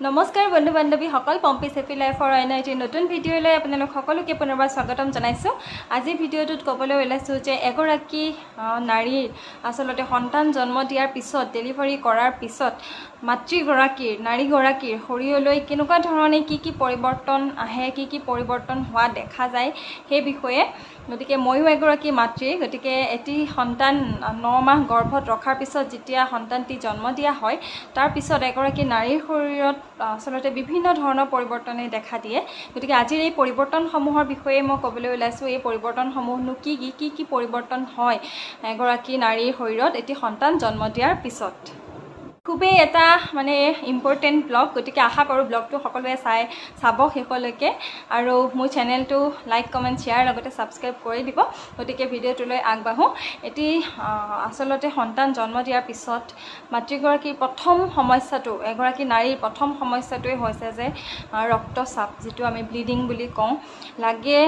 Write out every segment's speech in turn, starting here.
নমস্কাৰ বন্ধু বান্ধৱীসকল পম্পি চেফি লাইফৰ অন্য এটি নতুন ভিডিঅ'লৈ আপোনালোক সকলোকে পুনৰবাৰ স্বাগতম জনাইছোঁ। আজি ভিডিঅ'টোত ক'বলৈ ওলাইছোঁ যে এগৰাকী নাৰীৰ আচলতে সন্তান জন্ম দিয়াৰ পিছত ডেলিভাৰী কৰাৰ পিছত মাতৃগৰাকীৰ নাৰীগৰাকীৰ শৰীৰলৈ কেনেকুৱা ধৰণে কি কি পৰিৱৰ্তন আহে কি কি পৰিৱৰ্তন হোৱা দেখা যায় সেই বিষয়ে গতিকে ময়ো এগৰাকী মাতৃ গতিকে এটি সন্তান ন মাহ গৰ্ভত ৰখাৰ পিছত যেতিয়া সন্তানটি জন্ম দিয়া হয় তাৰ পিছত এগৰাকী নাৰীৰ শৰীৰত আচলতে বিভিন্ন ধৰণৰ পৰিৱৰ্তনে দেখা দিয়ে। গতিকে আজিৰ এই পৰিৱৰ্তনসমূহৰ বিষয়ে মই ক'বলৈ ওলাইছোঁ। এই পৰিৱৰ্তনসমূহনো কি কি কি কি পৰিৱৰ্তন হয় এগৰাকী নাৰীৰ শৰীৰত এটি সন্তান জন্ম দিয়াৰ পিছত? খুবেই এটা মানে ইম্পৰ্টেণ্ট ব্লগ গতিকে আশা কৰোঁ ব্লগটো সকলোৱে চাই চাব শেষলৈকে। আৰু মোৰ চেনেলটো লাইক কমেণ্ট শ্বেয়াৰ লগতে ছাবস্ক্ৰাইব কৰি দিব। গতিকে ভিডিঅ'টোলৈ আগবাঢ়োঁ। এটি আচলতে সন্তান জন্ম দিয়াৰ পিছত মাতৃগৰাকীৰ প্ৰথম সমস্যাটো এগৰাকী নাৰীৰ প্ৰথম সমস্যাটোৱে হৈছে যে ৰক্তচাপ যিটো আমি ব্লিডিং বুলি কওঁ। লাগে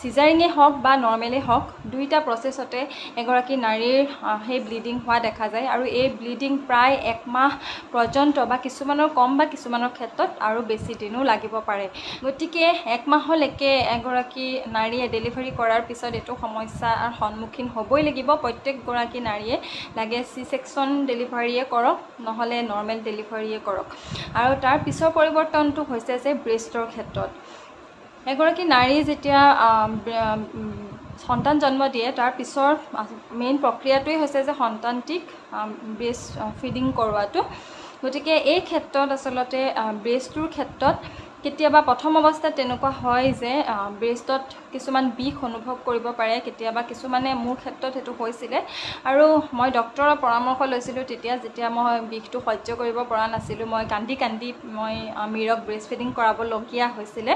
চিজাৰিঙেই হওক বা নৰ্মেলেই হওক দুইটা প্ৰচেছতে এগৰাকী নাৰীৰ সেই ব্লিডিং হোৱা দেখা যায়। আৰু এই ব্লিডিং প্ৰায় এক মাহ পৰ্যন্ত বা কিছুমানৰ কম বা কিছুমানৰ ক্ষেত্ৰত আৰু বেছি দিনো লাগিব পাৰে। গতিকে এক মাহলৈকে এগৰাকী নাৰীয়ে ডেলিভাৰী কৰাৰ পিছত এইটো সমস্যাৰ সন্মুখীন হ'বই লাগিব। প্ৰত্যেকগৰাকী নাৰীয়ে লাগে চি ছেকশ্যন ডেলিভাৰীয়ে কৰক নহ'লে নৰ্মেল ডেলিভাৰীয়ে কৰক। আৰু তাৰ পিছৰ পৰিৱৰ্তনটো হৈছে যে ব্ৰেষ্টৰ ক্ষেত্ৰত। এগৰাকী নাৰী যেতিয়া সন্তান জন্ম দিয়ে তাৰ পিছৰ মেইন প্ৰক্ৰিয়াটোৱেই হৈছে যে সন্তানটিক ব্ৰেষ্ট ফিডিং কৰোৱাটো। গতিকে এই ক্ষেত্ৰত আচলতে ব্ৰেষ্টটোৰ ক্ষেত্ৰত কেতিয়াবা প্ৰথম অৱস্থাত তেনেকুৱা হয় যে ব্ৰেষ্টত কিছুমান বিষ অনুভৱ কৰিব পাৰে কেতিয়াবা কিছুমানে মোৰ ক্ষেত্ৰত সেইটো হৈছিলে। আৰু মই ডক্টৰৰ পৰামৰ্শ লৈছিলোঁ তেতিয়া যেতিয়া মই বিষটো সহ্য কৰিব পৰা নাছিলোঁ মই কান্দি কান্দি মই মীৰক ব্ৰেষ্ট ফিডিং কৰাবলগীয়া হৈছিলে।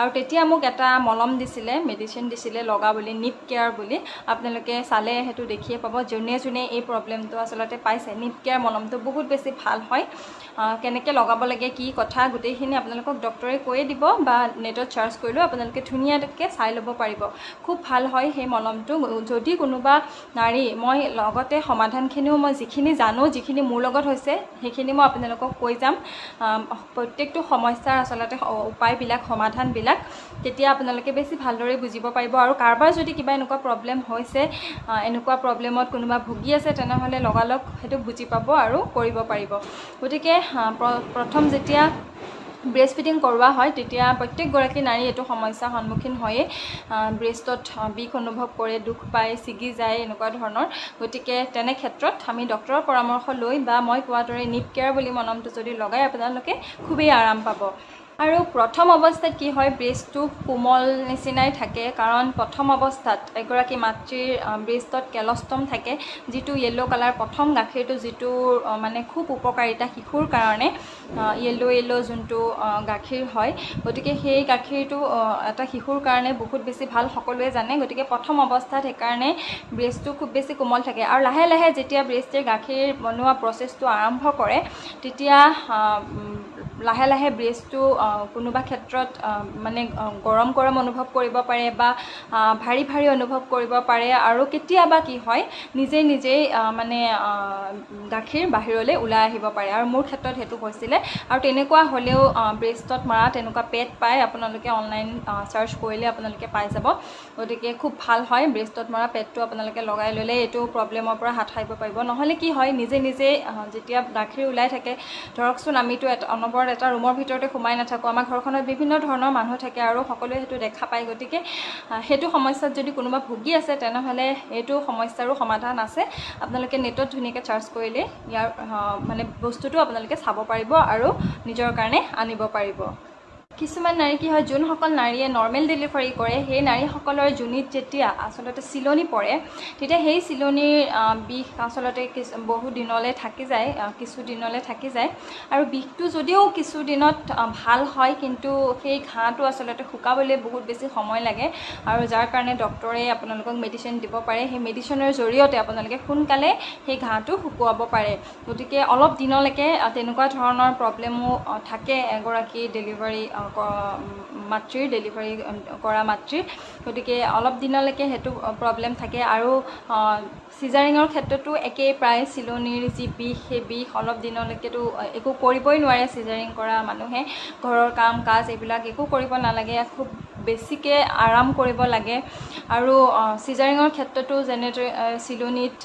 আৰু তেতিয়া মোক এটা মলম দিছিলে মেডিচিন দিছিলে লগা বুলি নিপ কেয়াৰ বুলি। আপোনালোকে চালে সেইটো দেখিয়ে পাব। যোনে যোনে এই প্ৰব্লেমটো আচলতে পাইছে নিপ কেয়াৰ মলমটো বহুত বেছি ভাল হয়। কেনেকৈ লগাব লাগে কি কথা গোটেইখিনি আপোনালোকক ডক্টৰে কৈয়ে দিব বা নেটত চাৰ্চ কৰিলেও আপোনালোকে ধুনীয়াকৈ চাই ল'ব পাৰিব। খুব ভাল হয় সেই মলমটো। যদি কোনোবা নাৰী মই লগতে সমাধানখিনিও মই যিখিনি জানো যিখিনি মোৰ লগত হৈছে সেইখিনি মই আপোনালোকক কৈ যাম। প্ৰত্যেকটো সমস্যাৰ আচলতে উপায়বিলাক সমাধানবিলাক তেতিয়া আপোনালোকে বেছি ভালদৰে বুজিব পাৰিব। আৰু কাৰোবাৰ যদি কিবা এনেকুৱা প্ৰব্লেম হৈছে এনেকুৱা প্ৰব্লেমত কোনোবা ভুগি আছে তেনেহ'লে লগালগ সেইটো বুজি পাব আৰু কৰিব পাৰিব। গতিকে প্ৰথম যেতিয়া ব্ৰেষ্ট ফিডিং কৰোৱা হয় তেতিয়া প্ৰত্যেকগৰাকী নাৰী এইটো সমস্যাৰ সন্মুখীন হয়েই। ব্ৰেষ্টত বিষ অনুভৱ কৰে দুখ পায় ছিগি যায় এনেকুৱা ধৰণৰ। গতিকে তেনে ক্ষেত্ৰত আমি ডক্টৰৰ পৰামৰ্শ লৈ বা মই কোৱাৰ দৰে নিপ কেয়াৰ বুলি মলমটো যদি লগাই আপোনালোকে খুবেই আৰাম পাব। আৰু প্ৰথম অৱস্থাত কি হয় ব্ৰেষ্টটো কোমল নিচিনাই থাকে কাৰণ প্ৰথম অৱস্থাত এগৰাকী মাতৃৰ ব্ৰেষ্টত কেলষ্টম থাকে যিটো য়েল্ল' কালাৰ প্ৰথম গাখীৰটো যিটো মানে খুব উপকাৰিতা শিশুৰ কাৰণে য়েল্ল' য়েল্ল' যোনটো গাখীৰ হয়। গতিকে সেই গাখীৰটো এটা শিশুৰ কাৰণে বহুত বেছি ভাল সকলোৱে জানে। গতিকে প্ৰথম অৱস্থাত সেইকাৰণে ব্ৰেষ্টটো খুব বেছি কোমল থাকে। আৰু লাহে লাহে যেতিয়া ব্ৰেষ্টে গাখীৰ বনোৱা প্ৰচেছটো আৰম্ভ কৰে তেতিয়া লাহে লাহে ব্ৰেষ্টটো কোনোবা ক্ষেত্ৰত মানে গৰম গৰম অনুভৱ কৰিব পাৰে বা ভাৰী ভাৰী অনুভৱ কৰিব পাৰে আৰু কেতিয়াবা কি হয় নিজেই নিজেই মানে গাখীৰ বাহিৰলৈ ওলাই আহিব পাৰে। আৰু মোৰ ক্ষেত্ৰত সেইটো হৈছিলে। আৰু তেনেকুৱা হ'লেও ব্ৰেষ্টত মৰা তেনেকুৱা পেড পায় আপোনালোকে অনলাইন চাৰ্চ কৰিলে আপোনালোকে পাই যাব। গতিকে খুব ভাল হয় ব্ৰেষ্টত মৰা পেডটো আপোনালোকে লগাই ল'লে এইটো প্ৰব্লেমৰ পৰা হাত সাৰিব পাৰিব। নহ'লে কি হয় নিজে নিজে আহ, যেতিয়া গাখীৰ ওলাই থাকে ধৰকচোন আমিতো এটা অনবৰত এটা ৰুমৰ ভিতৰতে সোমাই নাথাকোঁ। আমাৰ ঘৰখনত বিভিন্ন ধৰণৰ মানুহ থাকে আৰু সকলোৱে সেইটো দেখা পায়। গতিকে সেইটো সমস্যাত যদি কোনোবা ভুগি আছে তেনেহ'লে এইটো সমস্যাৰো সমাধান আছে। আপোনালোকে নেটত ধুনীয়াকৈ চাৰ্চ কৰিলে ইয়াৰ মানে বস্তুটো আপোনালোকে চাব পাৰিব আৰু নিজৰ কাৰণে আনিব পাৰিব। কিছুমান নাৰী কি হয় যোনসকল নাৰীয়ে নৰ্মেল ডেলিভাৰী কৰে সেই নাৰীসকলৰ যোনিত যেতিয়া আচলতে চিলনি পৰে তেতিয়া সেই চিলনিৰ বিষ আচলতে বহু দিনলৈ থাকি যায় আহ, কিছু দিনলৈ থাকি যায়। আৰু বিষটো যদিও কিছু দিনত আহ, ভাল হয় কিন্তু সেই ঘাঁটো আচলতে শুকাবলৈ বহুত বেছি সময় লাগে। আৰু যাৰ কাৰণে ডক্টৰে আপোনালোকক মেডিচিন দিব পাৰে সেই মেডিচিনৰ জৰিয়তে আপোনালোকে সোনকালে সেই ঘাঁটো শুকুৱাব পাৰে। গতিকে অলপ দিনলৈকে তেনেকুৱা ধৰণৰ প্ৰব্লেমো থাকে এগৰাকী ডেলিভাৰী মাতৃৰ ডেলিভাৰী কৰা মাতৃৰ। গতিকে অলপ দিনলৈকে সেইটো প্ৰব্লেম থাকে আৰু চিজাৰিঙৰ ক্ষেত্ৰতো একেই প্ৰায় চিলনিৰ যি বিষ সেই বিষ অলপ দিনলৈকেতো একো কৰিবই নোৱাৰে চিজাৰিং কৰা মানুহে। ঘৰৰ কাম কাজ এইবিলাক একো কৰিব নালাগে। খুব বেছিকৈ আৰাম কৰিব লাগে। আৰু চিজাৰিঙৰ ক্ষেত্ৰতো যেনেদৰে চিলনিত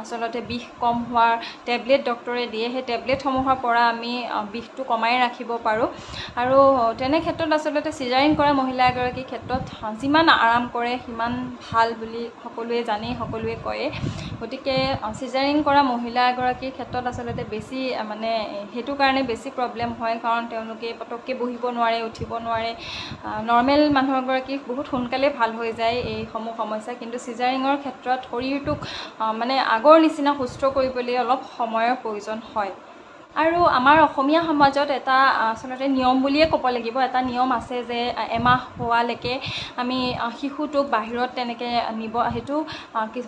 আচলতে বিষ কম হোৱাৰ টেবলেট ডক্টৰে দিয়ে সেই টেবলেটসমূহৰ পৰা আমি বিষটো কমাই ৰাখিব পাৰোঁ। আৰু তেনে ক্ষেত্ৰত আচলতে চিজাৰিং কৰা মহিলা এগৰাকীৰ ক্ষেত্ৰত যিমান আৰাম কৰে সিমান ভাল বুলি সকলোৱে জানেই সকলোৱে কয়ে। গতিকে চিজাৰিং কৰা মহিলা এগৰাকীৰ ক্ষেত্ৰত আচলতে বেছি মানে সেইটো কাৰণে বেছি প্ৰব্লেম হয় কাৰণ তেওঁলোকে পটককৈ বহিব নোৱাৰে উঠিব নোৱাৰে। নৰ্মেল মানুহ এগৰাকী বহুত সোনকালে ভাল হৈ যায় এইসমূহ সমস্যা। কিন্তু চিজাৰিঙৰ ক্ষেত্ৰত শৰীৰটোক মানে আগৰ নিচিনা সুস্থ কৰিবলৈ অলপ সময়ৰ প্ৰয়োজন হয়। আৰু আমাৰ অসমীয়া সমাজত এটা আচলতে নিয়ম বুলিয়ে ক'ব লাগিব। এটা নিয়ম আছে যে এমাহ হোৱালৈকে আমি শিশুটোক বাহিৰত তেনেকৈ নিব সেইটো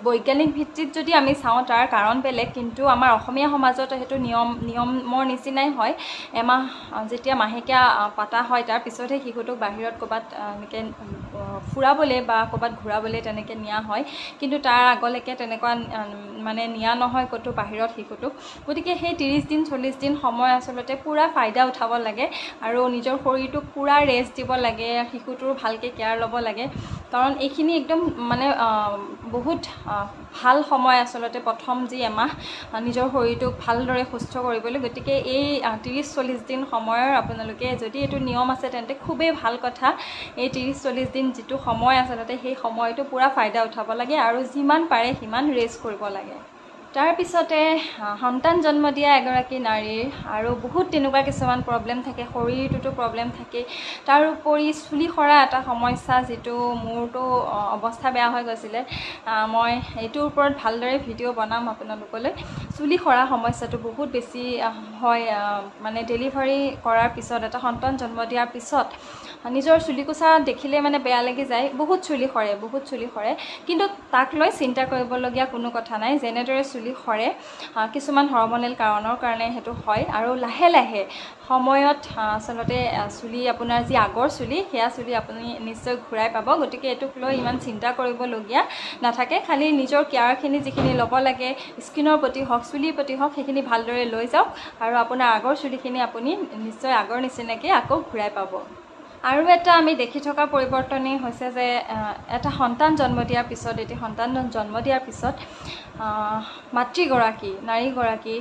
বৈজ্ঞানিক ভিত্তিত যদি আমি চাওঁ তাৰ কাৰণ বেলেগ। কিন্তু আমাৰ অসমীয়া সমাজত সেইটো নিয়ম নিয়মৰ নিচিনাই হয়। এমাহ যেতিয়া মাহেকীয়া পাতা হয় তাৰ পিছতহে শিশুটোক বাহিৰত ক'ৰবাত এনেকৈ ফুৰাবলৈ বা ক'ৰবাত ঘূৰাবলৈ তেনেকৈ নিয়া হয়। কিন্তু তাৰ আগলৈকে তেনেকুৱা মানে নিয়া নহয় ক'তো বাহিৰত শিশুটোক গতিকে সেই ত্ৰিছ দিন চল্লিছ দিন সময় আচলতে পূৰা ফাইদা উঠাব লাগে আৰু নিজৰ শৰীৰটোক পূৰা ৰেষ্ট দিব লাগে শিশুটোৰ ভালকৈ কেয়াৰ ল'ব লাগে। কাৰণ এইখিনি একদম মানে বহুত ভাল সময় আচলতে প্ৰথম যি এমাহ নিজৰ শৰীৰটোক ভালদৰে সুস্থ কৰিবলৈ। গতিকে এই ত্ৰিছ চল্লিছ দিন সময়ৰ আপোনালোকে যদি এইটো নিয়ম আছে তেন্তে খুবেই ভাল কথা। এই ত্ৰিছ চল্লিছ দিন যিটো সময় আচলতে সেই সময়টো পূৰা ফাইদা উঠাব লাগে আৰু যিমান পাৰে সিমান ৰেষ্ট কৰিব লাগে। তাৰপিছতে আহ, সন্তান জন্ম দিয়া এগৰাকী নাৰীৰ আৰু বহুত তেনেকুৱা কিছুমান প্ৰব্লেম থাকে শৰীৰটোতো প্ৰব্লেম থাকে তাৰোপৰি চুলি সৰা এটা সমস্যা যিটো মোৰতো অৱস্থা বেয়া হৈ গৈছিলে। মই এইটোৰ ওপৰত ভালদৰে ভিডিঅ' বনাম আপোনালোকলৈ। চুলি সৰা সমস্যাটো বহুত বেছি হয় মানে ডেলিভাৰী কৰাৰ পিছত এটা সন্তান জন্ম দিয়াৰ পিছত নিজৰ চুলিকোচা দেখিলে মানে বেয়া লাগি যায়। বহুত চুলি সৰে বহুত চুলি সৰে। কিন্তু তাক লৈ চিন্তা কৰিবলগীয়া কোনো কথা নাই। যেনেদৰে চুলি সৰে কিছুমান হৰমনেল কাৰণৰ কাৰণে সেইটো হয়। আৰু লাহে লাহে সময়ত আচলতে চুলি আপোনাৰ যি আগৰ চুলি সেয়া চুলি আপুনি নিশ্চয় ঘূৰাই পাব। গতিকে এইটোক লৈ ইমান চিন্তা কৰিবলগীয়া নাথাকে। খালি নিজৰ কেয়াৰখিনি যিখিনি ল'ব লাগে স্কিনৰ প্ৰতি হওক চুলিৰ প্ৰতি হওক সেইখিনি ভালদৰে লৈ যাওক। আৰু আপোনাৰ আগৰ চুলিখিনি আপুনি নিশ্চয় আগৰ নিচিনাকৈ আকৌ ঘূৰাই পাব। আৰু এটা আমি দেখি থকা পৰিৱৰ্তনেই হৈছে যে এটা সন্তান জন্ম দিয়াৰ পিছত এটি সন্তান জন্ম দিয়াৰ পিছত মাতৃগৰাকী নাৰীগৰাকী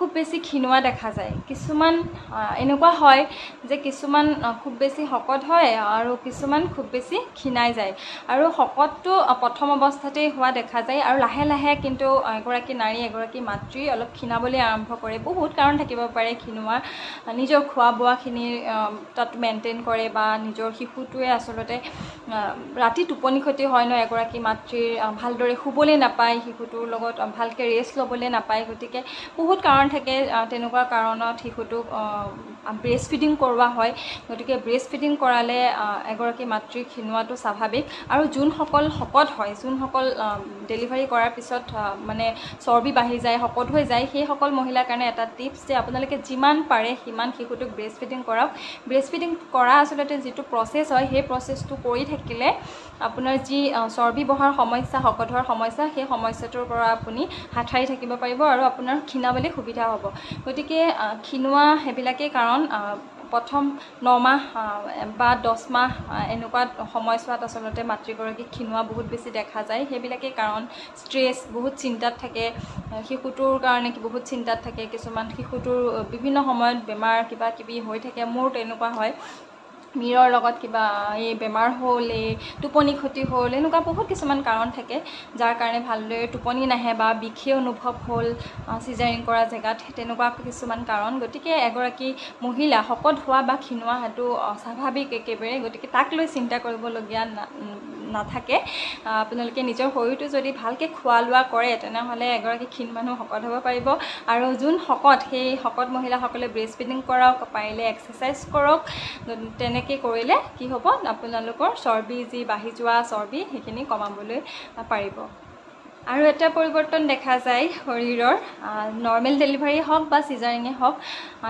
খুব বেছি ক্ষীণোৱা দেখা যায়। কিছুমান এনেকুৱা হয় যে কিছুমান খুব বেছি শকত হয় আৰু কিছুমান খুব বেছি ক্ষীণাই যায়। আৰু শকতটো প্ৰথম অৱস্থাতেই হোৱা দেখা যায় আৰু লাহে লাহে কিন্তু এগৰাকী নাৰী এগৰাকী মাতৃ অলপ ক্ষীণাবলৈ আৰম্ভ কৰে। বহুত কাৰণ থাকিব পাৰে ক্ষীণোৱাৰ নিজৰ খোৱা বোৱাখিনি তাত মেইনটেইন কৰে বা নিজৰ শিশুটোৱে আচলতে ৰাতি টোপনি ক্ষতি হয় ন এগৰাকী মাতৃৰ ভালদৰে শুবলৈ নাপায়। শিশুটোৰ লগত ভালকৈ ৰেষ্ট ল'বলৈ নাপায়। গতিকে বহুত কাৰণ থাকে তেনেকুৱা কাৰণত শিশুটোক ব্ৰেষ্ট ফিডিং কৰোৱা হয়। গতিকে ব্ৰেষ্ট ফিডিং কৰালে এগৰাকী মাতৃৰ ক্ষীণোৱাটো স্বাভাৱিক। আৰু যোনসকল শকত হয় যোনসকল ডেলিভাৰী কৰাৰ পিছত মানে চৰ্বি বাঢ়ি যায় শকত হৈ যায় সেইসকল মহিলাৰ কাৰণে এটা টিপছ যে আপোনালোকে যিমান পাৰে সিমান শিশুটোক ব্ৰেষ্ট ফিডিং কৰাওক। ব্ৰেষ্ট ফিডিং কৰা আচলতে যিটো প্ৰচেছ হয় সেই প্ৰচেছটো কৰি থাকিলে আপোনাৰ যি চৰ্বি বঢ়াৰ সমস্যা শকত হোৱাৰ সমস্যা সেই সমস্যাটোৰ পৰা আপুনি হাত সাৰি থাকিব পাৰিব আৰু আপোনাৰ ক্ষীণাবলৈ সুবিধা হ'ব। গতিকে ক্ষীণোৱা সেইবিলাকেই কাৰণ প্ৰথম নমাহ বা দহ মাহ এনেকুৱা সময়ছোৱাত আচলতে মাতৃগৰাকীক ক্ষীণোৱা বহুত বেছি দেখা যায়। সেইবিলাকেই কাৰণ ষ্ট্ৰেছ বহুত চিন্তাত থাকে শিশুটোৰ কাৰণে বহুত চিন্তাত থাকে। কিছুমান শিশুটোৰ বিভিন্ন সময়ত বেমাৰ কিবা কিবি হৈ থাকে মোৰ তেনেকুৱা হয়। মীৰৰ লগত কিবা এই বেমাৰ হ'ল এই টোপনি ক্ষতি হ'ল এনেকুৱা বহুত কিছুমান কাৰণ থাকে। যাৰ কাৰণে ভালদৰে টোপনি নাহে বা বিষেই অনুভৱ হ'ল চিজাৰিং কৰা জেগাত তেনেকুৱা কিছুমান কাৰণ। গতিকে এগৰাকী মহিলা শকত হোৱা বা ক্ষীণোৱা সেইটো অস্বাভাৱিক একেবাৰে। গতিকে তাক লৈ চিন্তা কৰিবলগীয়া নাথাকে। আপোনালোকে নিজৰ শৰীৰটো যদি ভালকৈ খোৱা লোৱা কৰে তেনেহ'লে এগৰাকী ক্ষীণ মানুহ শকত হ'ব পাৰিব। আৰু যোন শকত সেই শকত মহিলাসকলে ব্ৰেষ্ট ফিডিং কৰক পাৰিলে এক্সাৰচাইজ কৰক তেনেকৈ কৰিলে কি হ'ব? আপোনালোকৰ চৰ্বি যি বাঢ়ি যোৱা চৰ্বি সেইখিনি কমাবলৈ পাৰিব। আৰু এটা পৰিৱৰ্তন দেখা যায় শৰীৰৰ নৰ্মেল ডেলিভাৰী হওক বা চিজাৰিঙে হওক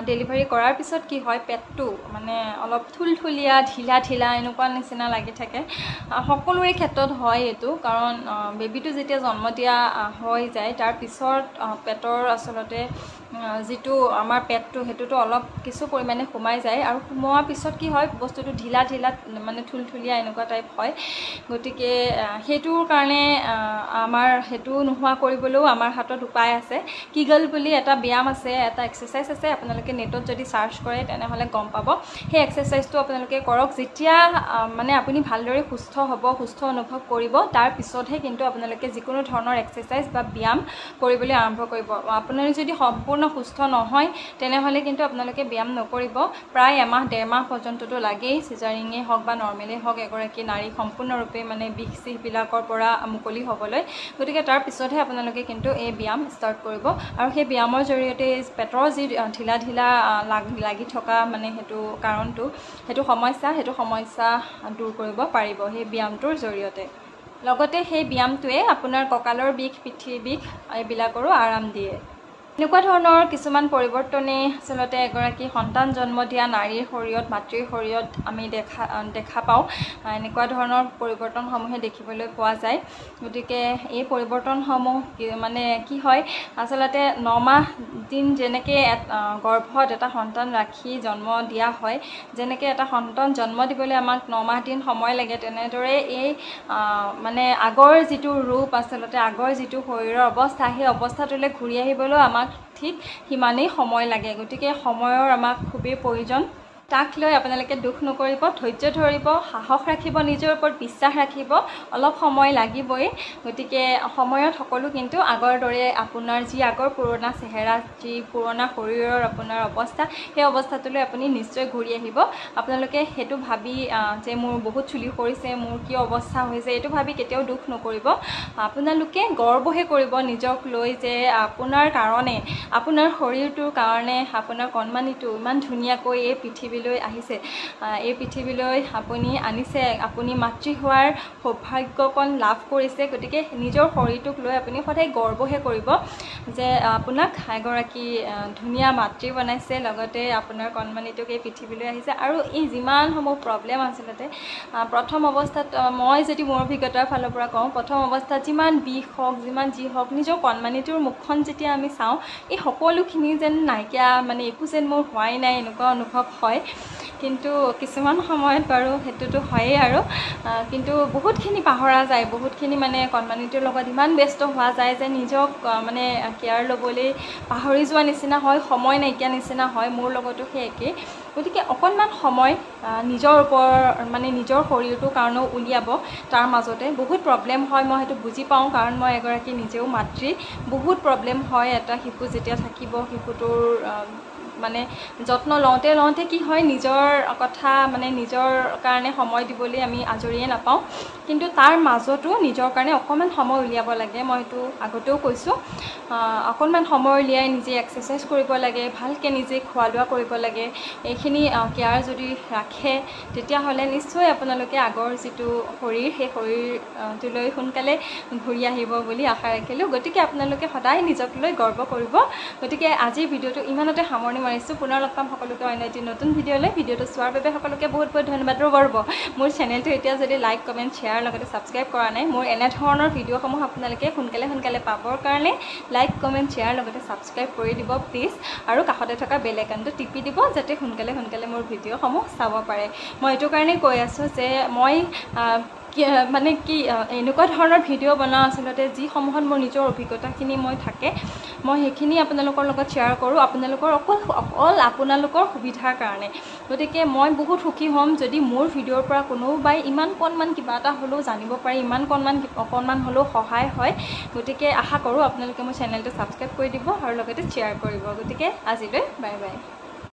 ডেলিভাৰী কৰাৰ পিছত কি হয় পেটটো মানে অলপ থুলথুলীয়া ঢিলা ঢিলা এনেকুৱা নিচিনা লাগি থাকে। সকলোৰে ক্ষেত্ৰত হয় এইটো কাৰণ বেবীটো যেতিয়া জন্ম দিয়া হৈ যায় তাৰ পিছত পেটৰ আচলতে যিটো আমাৰ পেটটো সেইটোতো অলপ কিছু পৰিমাণে সোমাই যায় আৰু সোমোৱাৰ পিছত কি হয় বস্তুটো ঢিলা ঢিলা মানে থুলথুলীয়া এনেকুৱা টাইপ হয়। গতিকে সেইটোৰ কাৰণে আমাৰ সেইটো নোহোৱা কৰিবলৈও আমাৰ হাতত উপায় আছে। কিগল বুলি এটা ব্যায়াম আছে এটা এক্সাৰচাইজ আছে আপোনালোকে নেটত যদি চাৰ্চ কৰে তেনেহ'লে গম পাব। সেই এক্সাৰচাইজটো আপোনালোকে কৰক। যেতিয়া মানে আপুনি ভালদৰে সুস্থ হ'ব সুস্থ অনুভৱ কৰিব তাৰপিছতহে কিন্তু আপোনালোকে যিকোনো ধৰণৰ এক্সাৰচাইজ বা ব্যায়াম কৰিবলৈ আৰম্ভ কৰিব। আপোনালোক যদি সম্পূৰ্ণ সুস্থ নহয় তেনেহ'লে কিন্তু আপোনালোকে ব্যায়াম নকৰিব। প্ৰায় এমাহ ডেৰ মাহ পৰ্যন্ততো লাগেই চিজাৰিঙেই হওক বা নৰ্মেলেই হওক এগৰাকী নাৰী সম্পূৰ্ণৰূপে মানে বিষ চিষবিলাকৰ পৰা মুকলি হ'বলৈ। গতিকে তাৰ পিছতহে আপোনালোকে কিন্তু এই ব্যায়াম ষ্টাৰ্ট কৰিব। আৰু সেই ব্যায়ামৰ জৰিয়তে পেটৰ যি ঢিলা ঢিলা লাগি থকা মানে সেইটো কাৰণটো সেইটো সমস্যা সেইটো সমস্যা দূৰ কৰিব পাৰিব সেই ব্যায়ামটোৰ জৰিয়তে। লগতে সেই ব্যায়ামটোৱে আপোনাৰ কঁকালৰ বিষ পিঠিৰ বিষ এইবিলাকৰো আৰাম দিয়ে। এনেকুৱা ধৰণৰ কিছুমান পৰিৱৰ্তনে আচলতে এগৰাকী সন্তান জন্ম দিয়া নাৰীৰ শৰীৰত মাতৃৰ শৰীৰত আমি দেখা দেখা পাওঁ। এনেকুৱা ধৰণৰ পৰিৱৰ্তনসমূহে দেখিবলৈ পোৱা যায়। গতিকে এই পৰিৱৰ্তনসমূহ মানে কি হয় আচলতে নমাহ দিন যেনেকৈ গৰ্ভত এটা সন্তান ৰাখি জন্ম দিয়া হয় যেনেকৈ এটা সন্তান জন্ম দিবলৈ আমাক নমাহ দিন সময় লাগে তেনেদৰে এই মানে আগৰ যিটো ৰূপ আচলতে আগৰ যিটো শৰীৰৰ অৱস্থা সেই অৱস্থাটোলৈ ঘূৰি আহিবলৈও আমাক ঠিক সিমানেই সময় লাগে। গতিকে সময়ৰ আমাক খুবেই প্ৰয়োজন। তাক লৈ আপোনালোকে দুখ নকৰিব ধৈৰ্য ধৰিব সাহস ৰাখিব নিজৰ ওপৰত বিশ্বাস ৰাখিব অলপ সময় লাগিবই। গতিকে সময়ত সকলো কিন্তু আগৰ দৰে আপোনাৰ যি আগৰ পুৰণা চেহেৰা যি পুৰণা শৰীৰৰ আপোনাৰ অৱস্থা সেই অৱস্থাটোলৈ আপুনি নিশ্চয় ঘূৰি আহিব। আপোনালোকে সেইটো ভাবি যে মোৰ বহুত চুলি সৰিছে মোৰ কি অৱস্থা হৈছে এইটো ভাবি কেতিয়াও দুখ নকৰিব। আপোনালোকে গৰ্বহে কৰিব নিজক লৈ যে আপোনাৰ কাৰণে আপোনাৰ শৰীৰটোৰ কাৰণে আপোনাৰ কণমানিটো ইমান ধুনীয়াকৈ এই পৃথিৱী পৃথিৱীলৈ আহিছে। এই পৃথিৱীলৈ আপুনি আনিছে। আপুনি মাতৃ হোৱাৰ সৌভাগ্যকণ লাভ কৰিছে। গতিকে নিজৰ শৰীৰটোক লৈ আপুনি সদায় গৰ্বহে কৰিব যে আপোনাক এগৰাকী ধুনীয়া মাতৃ বনাইছে। লগতে আপোনাৰ কণমানিটোক এই পৃথিৱীলৈ আহিছে। আৰু এই যিমানসমূহ প্ৰব্লেম আচলতে প্ৰথম অৱস্থাত মই যদি মোৰ অভিজ্ঞতাৰ ফালৰ পৰা কওঁ প্ৰথম অৱস্থাত যিমান বিষ হওক যিমান যি হওক নিজৰ কণমানিটোৰ মুখখন যেতিয়া আমি চাওঁ এই সকলোখিনি যেন নাইকিয়া মানে একো যেন মোৰ হোৱাই নাই এনেকুৱা অনুভৱ হয়। কিন্তু কিছুমান সময়ত বাৰু সেইটোতো হয়েই আৰু কিন্তু বহুতখিনি পাহৰা যায় বহুতখিনি মানে কণমানিটোৰ লগত ইমান ব্যস্ত হোৱা যায় যে নিজক মানে কেয়াৰ ল'বলৈ পাহৰি যোৱা নিচিনা হয় সময় নাইকিয়া নিচিনা হয় মোৰ লগতো সেই একেই। গতিকে অকণমান সময় নিজৰ ওপৰ মানে নিজৰ শৰীৰটোৰ কাৰণেও উলিয়াব তাৰ মাজতে বহুত প্ৰব্লেম হয় মই সেইটো বুজি পাওঁ কাৰণ মই এগৰাকী নিজেও মাতৃ। বহুত প্ৰব্লেম হয় এটা শিশু যেতিয়া থাকিব শিশুটোৰ মানে যত্ন লওঁতে লওঁতে কি হয় নিজৰ কথা মানে নিজৰ কাৰণে সময় দিবলৈ আমি আজৰিয়ে নাপাওঁ। কিন্তু তাৰ মাজতো নিজৰ কাৰণে অকণমান সময় উলিয়াব লাগে মই এইটো আগতেও কৈছোঁ। অকণমান সময় উলিয়াই নিজে এক্সাৰচাইজ কৰিব লাগে ভালকৈ নিজে খোৱা লোৱা কৰিব লাগে। এইখিনি কেয়াৰ যদি ৰাখে তেতিয়াহ'লে নিশ্চয় আপোনালোকে আগৰ যিটো শৰীৰ সেই শৰীৰটোলৈ সোনকালে ঘূৰি আহিব বুলি আশা ৰাখিলোঁ। গতিকে আপোনালোকে সদায় নিজক লৈ গৰ্ব কৰিব। গতিকে আজিৰ ভিডিঅ'টো ইমানতে সামৰণি মাৰিছোঁ পুনৰ লগ পাম সকলোকে অন্য এটি নতুন ভিডিঅ'লৈ। ভিডিঅ'টো চোৱাৰ বাবে সকলোকে বহুত বহুত ধন্যবাদ ৰ'ব। মোৰ চেনেলটো এতিয়া যদি লাইক কমেণ্ট শ্বেয়াৰ লগতে ছাবস্ক্ৰাইব কৰা নাই মোৰ এনেধৰণৰ ভিডিঅ'সমূহ আপোনালোকে সোনকালে সোনকালে পাবৰ কাৰণে লাইক কমেণ্ট শ্বেয়াৰ লগতে ছাবস্ক্ৰাইব কৰি দিব প্লিজ আৰু কাষতে থকা বেল আইকনটো টিপি দিব যাতে সোনকালে সোনকালে মোৰ ভিডিঅ'সমূহ চাব পাৰে। মই এইটো কাৰণেই কৈ আছোঁ যে মই মানে কি এনেকুৱা ধৰণৰ ভিডিঅ' বনাওঁ আচলতে যিসমূহত মোৰ নিজৰ অভিজ্ঞতাখিনি মই থাকে। মই সেইখিনি আপোনালোকৰ লগত শ্বেয়াৰ কৰোঁ আপোনালোকৰ অকল অকল আপোনালোকৰ সুবিধাৰ কাৰণে। গতিকে মই বহুত সুখী হ'ম যদি মোৰ ভিডিঅ'ৰ পৰা কোনোবাই ইমান কণমান কিবা এটা হ'লেও জানিব পাৰি ইমান কণমান অকণমান হ'লেও সহায় হয়। গতিকে আশা কৰোঁ আপোনালোকে মোৰ চেনেলটো ছাবস্ক্ৰাইব কৰি দিব আৰু লগতে শ্বেয়াৰ কৰিব। গতিকে আজিলৈ বাই বাই